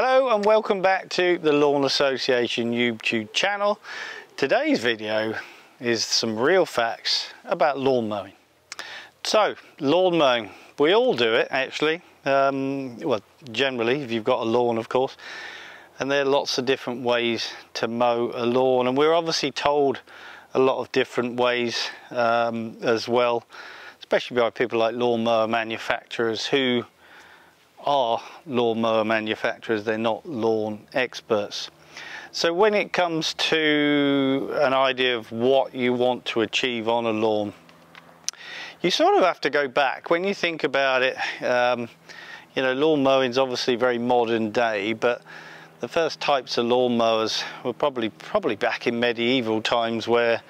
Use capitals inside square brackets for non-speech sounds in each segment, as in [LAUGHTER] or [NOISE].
Hello and welcome back to the Lawn Association YouTube channel. Today's video is some real facts about lawn mowing. So, lawn mowing, we all do it actually. Um, well, generally, if you've got a lawn, of course. And there are lots of different ways to mow a lawn. And we're obviously told a lot of different ways um, as well, especially by people like lawnmower manufacturers who are lawnmower manufacturers, they're not lawn experts. So when it comes to an idea of what you want to achieve on a lawn, you sort of have to go back. When you think about it, um, you know, lawn mowing is obviously very modern day, but the first types of lawn mowers were probably probably back in medieval times where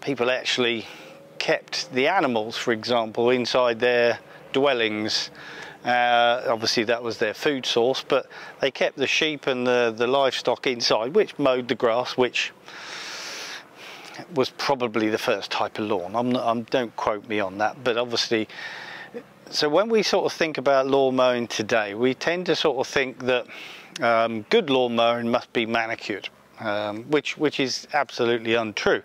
people actually kept the animals, for example, inside their dwellings uh, obviously that was their food source, but they kept the sheep and the, the livestock inside, which mowed the grass, which was probably the first type of lawn. I'm, not, I'm don't quote me on that, but obviously, so when we sort of think about lawn mowing today, we tend to sort of think that um, good lawn mowing must be manicured, um, which which is absolutely untrue.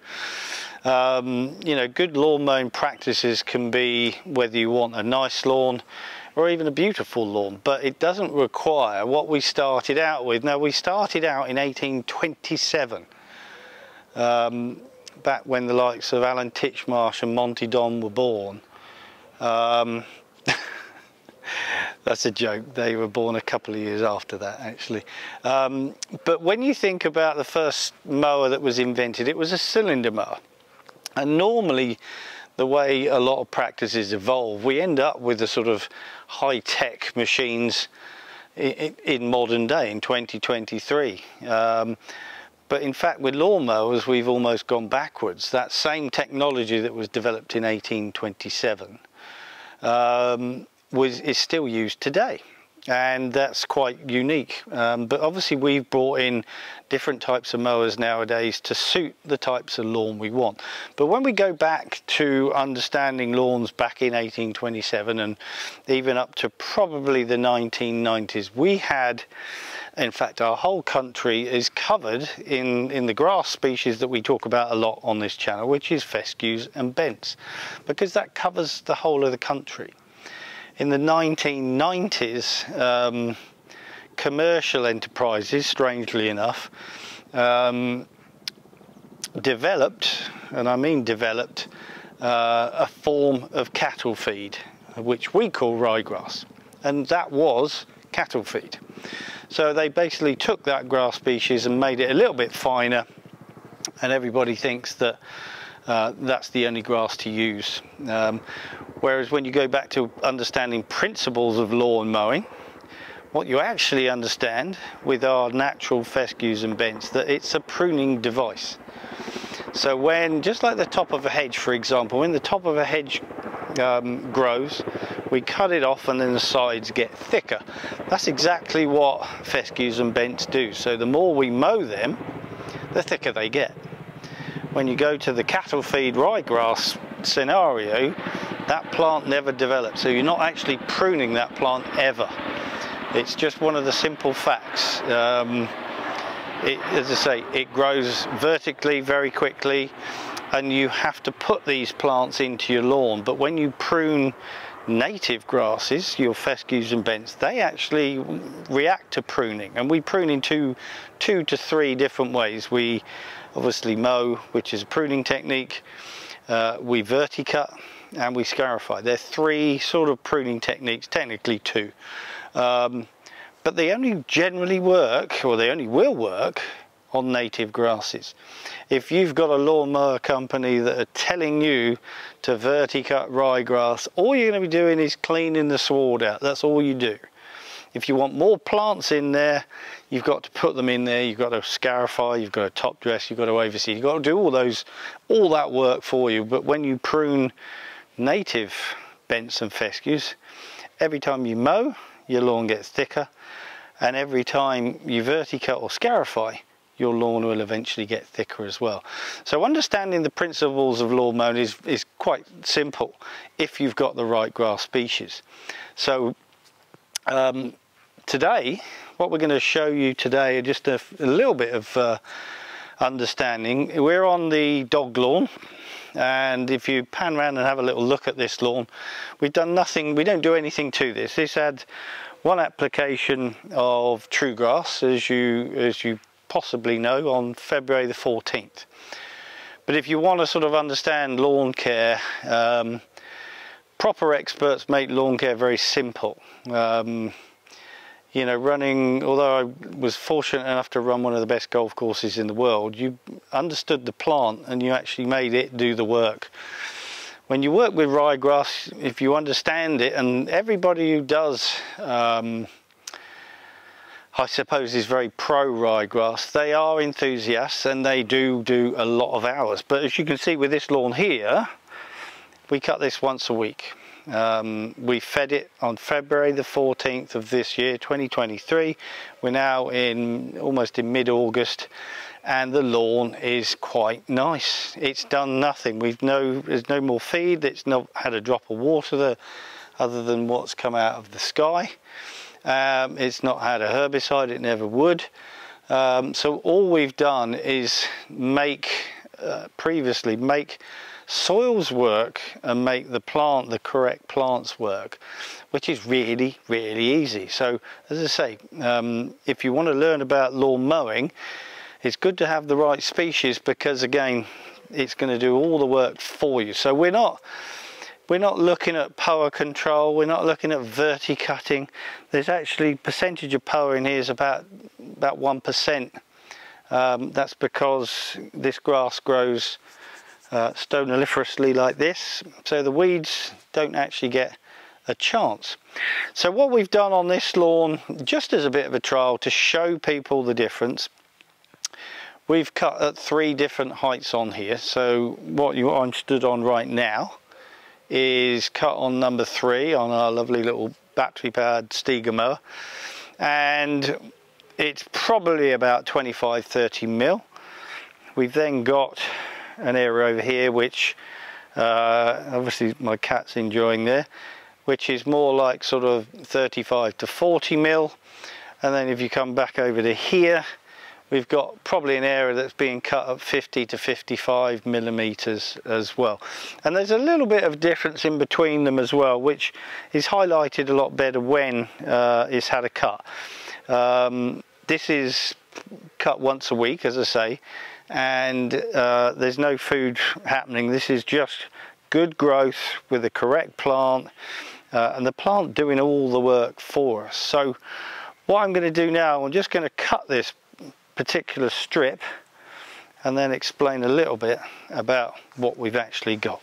Um, you know, good lawn mowing practices can be whether you want a nice lawn, or even a beautiful lawn, but it doesn't require what we started out with. Now, we started out in 1827, um, back when the likes of Alan Titchmarsh and Monty Don were born. Um, [LAUGHS] that's a joke. They were born a couple of years after that, actually. Um, but when you think about the first mower that was invented, it was a cylinder mower. And normally, the way a lot of practices evolve, we end up with the sort of high-tech machines in, in, modern day, in 2023. Um, but in fact, with lawnmowers, we've almost gone backwards. That same technology that was developed in 1827 um, was, is still used today and that's quite unique. Um, but obviously we've brought in different types of mowers nowadays to suit the types of lawn we want. But when we go back to understanding lawns back in 1827 and even up to probably the 1990s, we had in fact, our whole country is covered in, in the grass species that we talk about a lot on this channel, which is fescues and bents, because that covers the whole of the country in the 1990s, um, commercial enterprises, strangely enough, um, developed, and I mean developed, uh, a form of cattle feed, which we call ryegrass. And that was cattle feed. So they basically took that grass species and made it a little bit finer, and everybody thinks that uh, that's the only grass to use. Um, whereas when you go back to understanding principles of lawn mowing, what you actually understand with our natural fescues and bents, that it's a pruning device. So when, just like the top of a hedge, for example, when the top of a hedge um, grows, we cut it off and then the sides get thicker. That's exactly what fescues and bents do. So the more we mow them, the thicker they get when you go to the cattle feed ryegrass scenario, that plant never develops. So you're not actually pruning that plant ever. It's just one of the simple facts. Um, it, as I say, it grows vertically very quickly and you have to put these plants into your lawn. But when you prune native grasses, your fescues and bents, they actually react to pruning. And we prune in two, two to three different ways. We obviously mow, which is a pruning technique. Uh, we verticut and we scarify. They're three sort of pruning techniques, technically two. Um, but they only generally work, or they only will work, on native grasses. If you've got a lawnmower company that are telling you to verticut ryegrass, all you're going to be doing is cleaning the sward out. That's all you do. If you want more plants in there, you've got to put them in there. You've got to scarify, you've got to top dress, you've got to overseed. You've got to do all those, all that work for you. But when you prune native bents and fescues, every time you mow, your lawn gets thicker. And every time you verticut or scarify, your lawn will eventually get thicker as well. So understanding the principles of lawn mowing is, is quite simple if you've got the right grass species. So um, today, what we're going to show you today, are just a, a little bit of uh, understanding. We're on the dog lawn and if you pan around and have a little look at this lawn, we've done nothing, we don't do anything to this. This had one application of true grass, as you, as you possibly know, on February the 14th. But if you want to sort of understand lawn care, um, proper experts make lawn care very simple. Um, you know, running, although I was fortunate enough to run one of the best golf courses in the world, you understood the plant and you actually made it do the work. When you work with ryegrass, if you understand it, and everybody who does, um, I suppose, is very pro ryegrass, they are enthusiasts and they do do a lot of hours. But as you can see with this lawn here, we cut this once a week. Um, we fed it on February the 14th of this year, 2023. We're now in almost in mid-August and the lawn is quite nice. It's done nothing. We've no, there's no more feed. It's not had a drop of water there other than what's come out of the sky. Um, it's not had a herbicide, it never would. Um, so all we've done is make, uh, previously, make soils work and make the plant, the correct plants work, which is really, really easy. So as I say, um, if you want to learn about lawn mowing, it's good to have the right species because again, it's going to do all the work for you. So we're not, we're not looking at poa control, we're not looking at verticutting. There's actually percentage of poa in here is about, about 1%. Um, that's because this grass grows uh, stoloniferously like this so the weeds don't actually get a chance. So what we've done on this lawn just as a bit of a trial to show people the difference we've cut at three different heights on here. So what you I'm stood on right now is cut on number three on our lovely little battery powered Stiga mower. And it's probably about 25 30 mil. We've then got an area over here which uh, obviously my cat's enjoying there which is more like sort of 35 to 40 mil. And then if you come back over to here we've got probably an area that's being cut at 50 to 55 millimeters as well. And there's a little bit of difference in between them as well which is highlighted a lot better when uh, it's had a cut. Um, this is cut once a week as I say and uh, there's no food happening. This is just good growth with the correct plant uh, and the plant doing all the work for us. So what I'm going to do now, I'm just going to cut this particular strip and then explain a little bit about what we've actually got.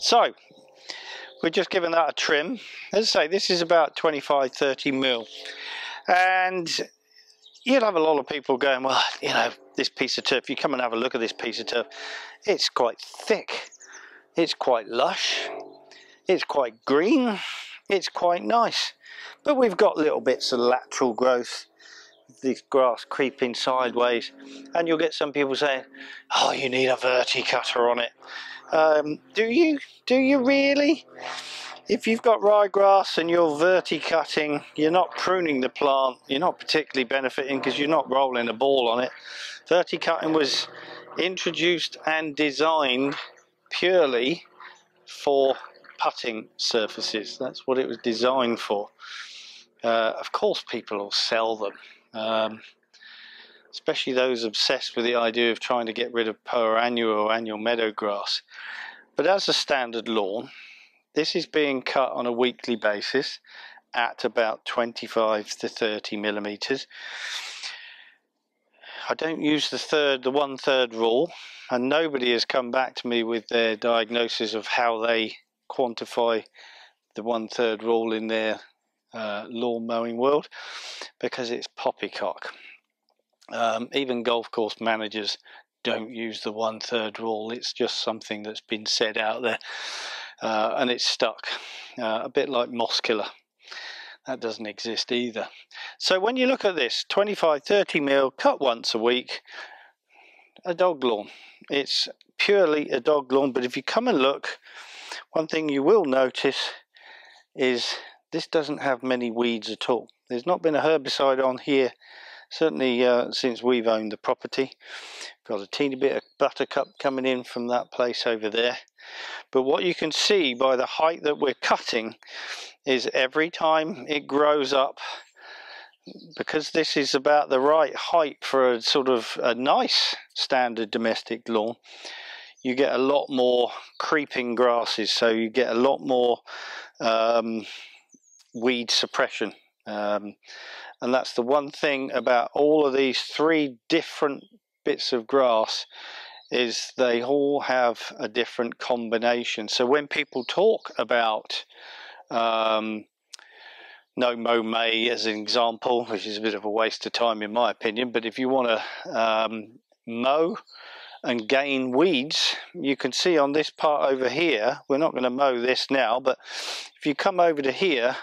So, we're just giving that a trim. As I say, this is about 25, 30 mil. And you'll have a lot of people going, well, you know, this piece of turf, you come and have a look at this piece of turf, it's quite thick, it's quite lush, it's quite green, it's quite nice. But we've got little bits of lateral growth, this grass creeping sideways, and you'll get some people saying, oh, you need a verticutter on it. Um, do you? Do you really? If you've got ryegrass and you're verticutting, you're not pruning the plant, you're not particularly benefiting because you're not rolling a ball on it. Verticutting was introduced and designed purely for putting surfaces. That's what it was designed for. Uh, of course people will sell them. Um, especially those obsessed with the idea of trying to get rid of annua or annual meadow grass. But as a standard lawn, this is being cut on a weekly basis at about 25 to 30 millimeters. I don't use the third, the one third rule, and nobody has come back to me with their diagnosis of how they quantify the one third rule in their uh, lawn mowing world because it's poppycock. Um, even golf course managers don't use the one third rule. It's just something that's been said out there uh, and it's stuck. Uh, a bit like moss killer. That doesn't exist either. So when you look at this 25 30 mil cut once a week, a dog lawn. It's purely a dog lawn, but if you come and look, one thing you will notice is this doesn't have many weeds at all. There's not been a herbicide on here certainly uh, since we've owned the property. Got a teeny bit of buttercup coming in from that place over there. But what you can see by the height that we're cutting is every time it grows up, because this is about the right height for a sort of a nice standard domestic lawn, you get a lot more creeping grasses. So you get a lot more um, weed suppression. Um, and that's the one thing about all of these three different bits of grass is they all have a different combination. So when people talk about um, no mow May as an example, which is a bit of a waste of time in my opinion, but if you want to um, mow and gain weeds, you can see on this part over here, we're not going to mow this now, but if you come over to here,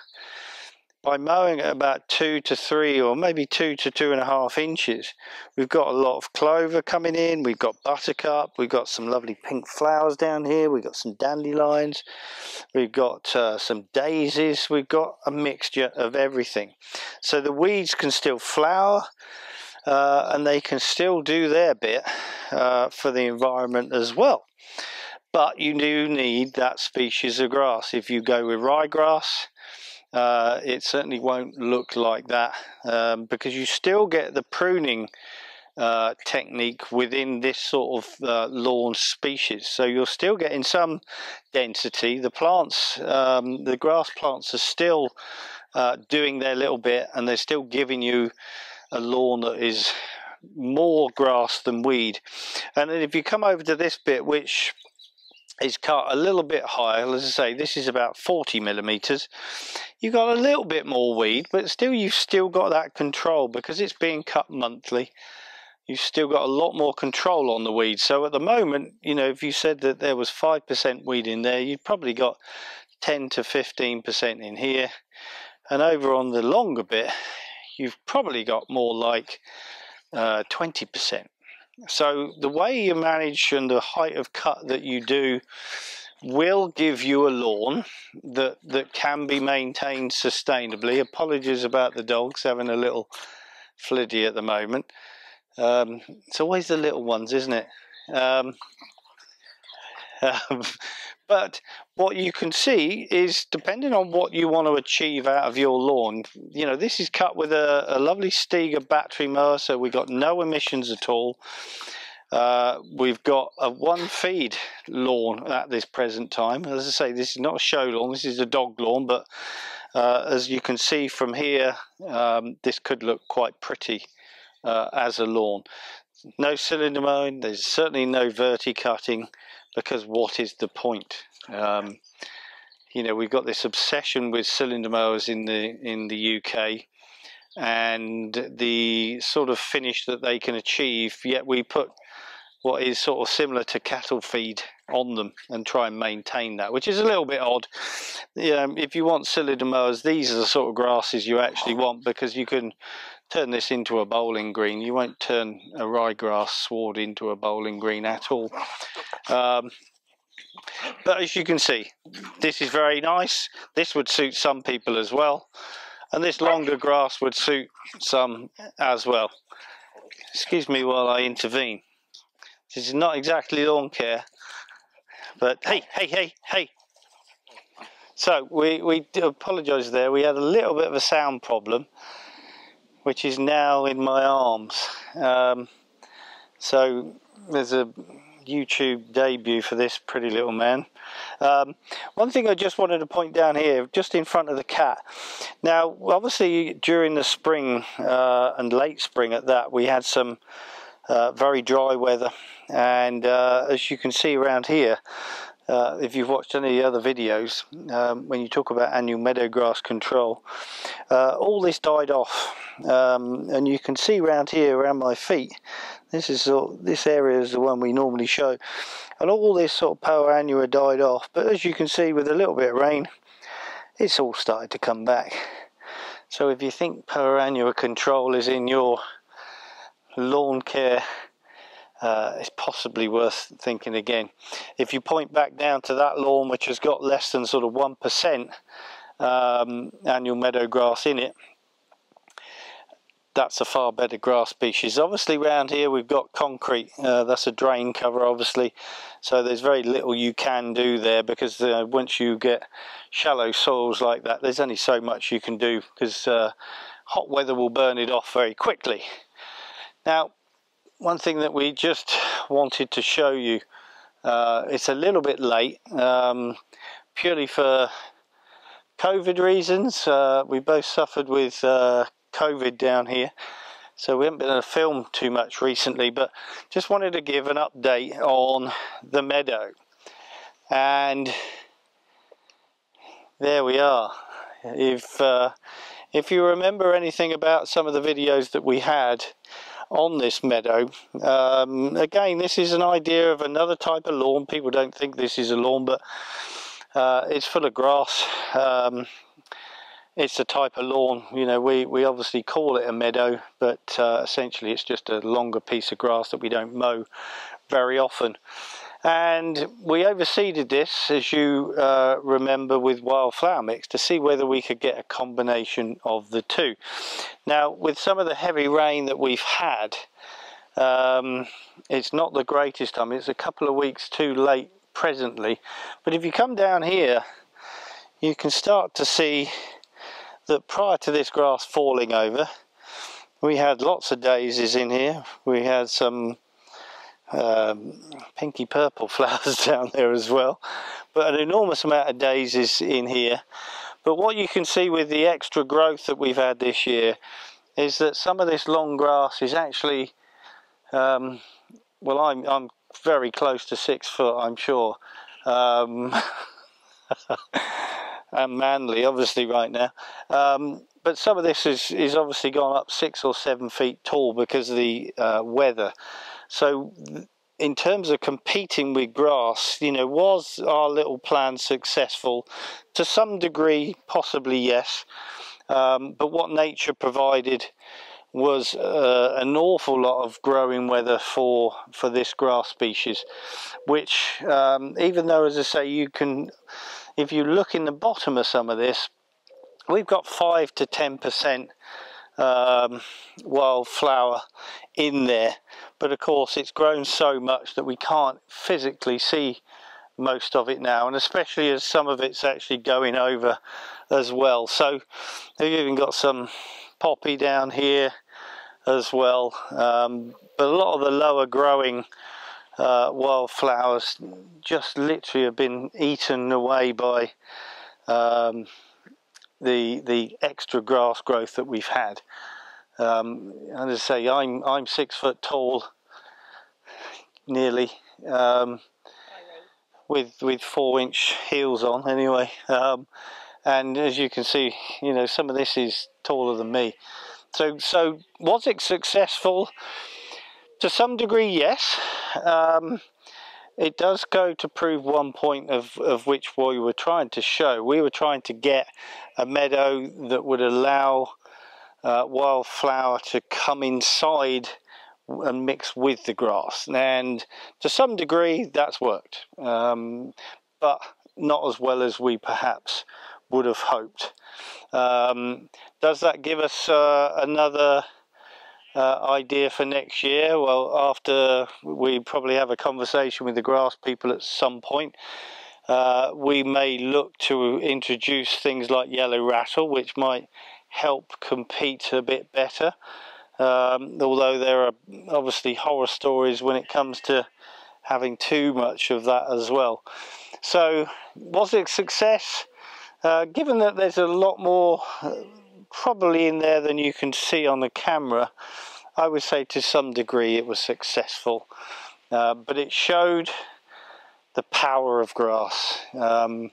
by mowing at about two to three or maybe two to two and a half inches. We've got a lot of clover coming in. We've got buttercup. We've got some lovely pink flowers down here. We've got some dandelions. We've got uh, some daisies. We've got a mixture of everything. So the weeds can still flower uh, and they can still do their bit uh, for the environment as well. But you do need that species of grass. If you go with ryegrass uh, it certainly won't look like that um, because you still get the pruning uh, technique within this sort of uh, lawn species. So you're still getting some density. The plants, um, the grass plants are still uh, doing their little bit and they're still giving you a lawn that is more grass than weed. And then if you come over to this bit, which is cut a little bit higher. As I say, this is about 40 millimeters. You've got a little bit more weed, but still you've still got that control because it's being cut monthly. You've still got a lot more control on the weed. So at the moment, you know, if you said that there was 5% weed in there, you've probably got 10 to 15% in here. And over on the longer bit, you've probably got more like uh, 20%. So the way you manage and the height of cut that you do will give you a lawn that that can be maintained sustainably. Apologies about the dogs having a little fliddy at the moment. Um, it's always the little ones, isn't it? Um, [LAUGHS] um, but what you can see is depending on what you want to achieve out of your lawn, you know, this is cut with a, a lovely Stiga battery mower, so we've got no emissions at all. Uh, we've got a one feed lawn at this present time. As I say, this is not a show lawn, this is a dog lawn, but uh, as you can see from here, um, this could look quite pretty uh, as a lawn. No cylinder mowing, there's certainly no verti cutting because what is the point? Um, you know, we've got this obsession with cylinder mowers in the in the UK and the sort of finish that they can achieve, yet we put what is sort of similar to cattle feed on them and try and maintain that, which is a little bit odd. Um, if you want cylinder mowers, these are the sort of grasses you actually want because you can turn this into a bowling green. You won't turn a ryegrass sward into a bowling green at all. Um, but as you can see, this is very nice. This would suit some people as well. And this longer grass would suit some as well. Excuse me while I intervene. This is not exactly lawn care. But hey, hey, hey, hey. So we, we apologise there. We had a little bit of a sound problem which is now in my arms. Um, so there's a YouTube debut for this pretty little man. Um, one thing I just wanted to point down here, just in front of the cat. Now, obviously, during the spring uh, and late spring at that, we had some uh, very dry weather, and uh, as you can see around here, uh, if you've watched any of the other videos, um, when you talk about annual meadow grass control, uh, all this died off. Um, and you can see around here, around my feet, this is this area is the one we normally show, and all this sort of poa annua died off. But as you can see, with a little bit of rain, it's all started to come back. So if you think poa annua control is in your lawn care uh, it's possibly worth thinking again. If you point back down to that lawn which has got less than sort of 1% um, annual meadow grass in it, that's a far better grass species. Obviously around here we've got concrete, uh, that's a drain cover obviously, so there's very little you can do there because uh, once you get shallow soils like that there's only so much you can do because uh, hot weather will burn it off very quickly. Now one thing that we just wanted to show you uh, it's a little bit late um, purely for COVID reasons. Uh, we both suffered with uh, COVID down here so we haven't been able to film too much recently but just wanted to give an update on the meadow. And there we are. If uh, if you remember anything about some of the videos that we had on this meadow. Um, again, this is an idea of another type of lawn. People don't think this is a lawn, but uh, it's full of grass. Um, it's a type of lawn. You know, we, we obviously call it a meadow, but uh, essentially it's just a longer piece of grass that we don't mow very often and we overseeded this as you uh, remember with wildflower mix to see whether we could get a combination of the two. Now with some of the heavy rain that we've had um, it's not the greatest. Time it's a couple of weeks too late presently. But if you come down here you can start to see that prior to this grass falling over we had lots of daisies in here. We had some um, pinky purple [LAUGHS] flowers down there as well. But an enormous amount of daisies in here. But what you can see with the extra growth that we've had this year is that some of this long grass is actually um, well I'm, I'm very close to six foot I'm sure. Um, [LAUGHS] and manly obviously right now. Um, but some of this is, is obviously gone up six or seven feet tall because of the uh, weather so in terms of competing with grass, you know, was our little plan successful? To some degree, possibly yes. Um, but what nature provided was uh, an awful lot of growing weather for for this grass species, which um, even though, as I say, you can, if you look in the bottom of some of this, we've got five to ten percent um, wildflower in there. But of course it's grown so much that we can't physically see most of it now and especially as some of it's actually going over as well. So we've even got some poppy down here as well. Um, but a lot of the lower growing uh, wildflowers just literally have been eaten away by um, the the extra grass growth that we've had. Um, and as I say, I'm I'm six foot tall, nearly, um, with with four inch heels on anyway. Um, and as you can see, you know some of this is taller than me. So so was it successful? To some degree, yes. It does go to prove one point of, of which we were trying to show. We were trying to get a meadow that would allow uh, wildflower to come inside and mix with the grass. And to some degree, that's worked, um, but not as well as we perhaps would have hoped. Um, does that give us uh, another uh, idea for next year? Well, after we probably have a conversation with the grass people at some point, uh, we may look to introduce things like yellow rattle, which might help compete a bit better. Um, although there are obviously horror stories when it comes to having too much of that as well. So, was it a success? Uh, given that there's a lot more uh, probably in there than you can see on the camera. I would say to some degree it was successful, uh, but it showed the power of grass. Um,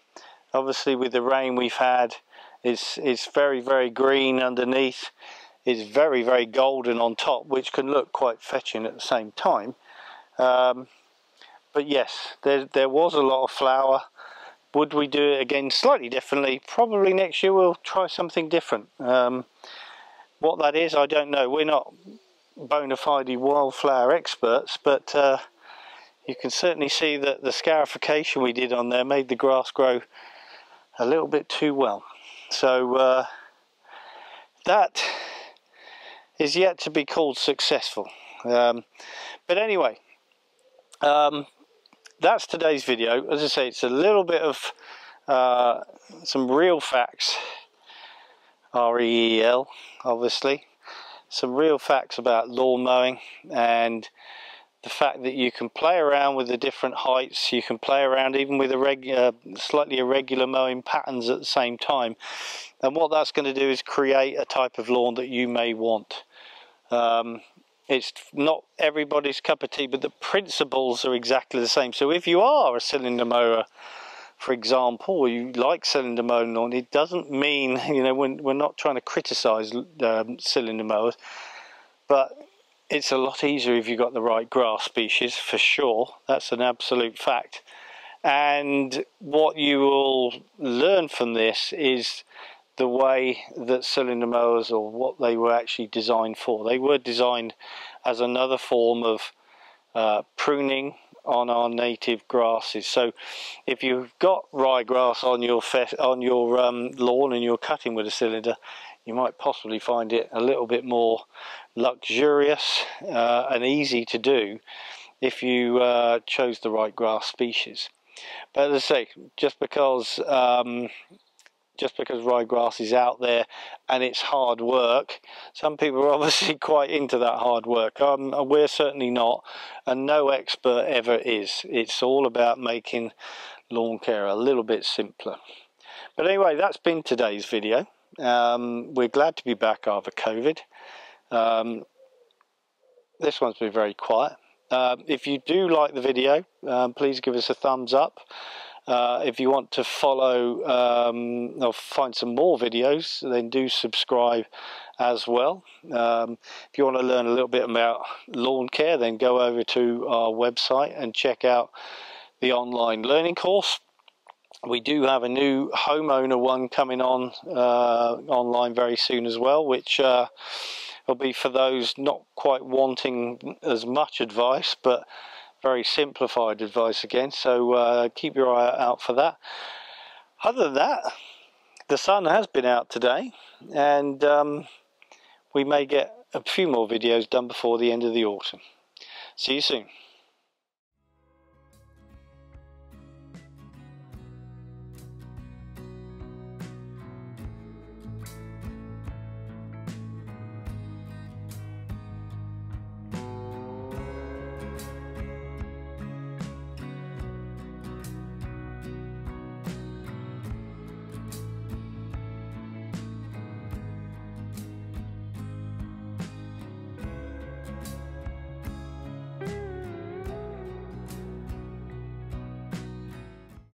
obviously with the rain we've had, it's, it's very, very green underneath. It's very, very golden on top, which can look quite fetching at the same time. Um, but yes, there, there was a lot of flower. Would we do it again slightly differently? Probably next year we'll try something different. Um, what that is, I don't know. We're not bona fide wildflower experts, but uh, you can certainly see that the scarification we did on there made the grass grow a little bit too well. So uh, that is yet to be called successful. Um, but anyway, um, that's today's video. As I say, it's a little bit of uh, some real facts, R-E-E-L, obviously, some real facts about lawn mowing and the fact that you can play around with the different heights, you can play around even with irregular, slightly irregular mowing patterns at the same time. And what that's going to do is create a type of lawn that you may want. Um, it's not everybody's cup of tea, but the principles are exactly the same. So if you are a cylinder mower, for example, you like cylinder mowing lawn, it doesn't mean, [LAUGHS] you know, we're, we're not trying to criticize um, cylinder mowers, but it's a lot easier if you've got the right grass species, for sure. That's an absolute fact. And what you will learn from this is the way that cylinder mowers or what they were actually designed for. They were designed as another form of uh, pruning on our native grasses. So if you've got ryegrass on your on your um, lawn and you're cutting with a cylinder, you might possibly find it a little bit more luxurious uh, and easy to do if you uh, chose the right grass species. But as I say, just because um, just because ryegrass is out there and it's hard work. Some people are [LAUGHS] obviously quite into that hard work. Um, we're certainly not, and no expert ever is. It's all about making lawn care a little bit simpler. But anyway, that's been today's video. Um, we're glad to be back after COVID. Um, this one's been very quiet. Uh, if you do like the video, um, please give us a thumbs up. Uh, if you want to follow um, or find some more videos, then do subscribe as well. Um, if you want to learn a little bit about lawn care, then go over to our website and check out the online learning course. We do have a new homeowner one coming on uh, online very soon as well, which uh, will be for those not quite wanting as much advice, but very simplified advice again, so uh, keep your eye out for that. Other than that, the sun has been out today, and um, we may get a few more videos done before the end of the autumn. See you soon.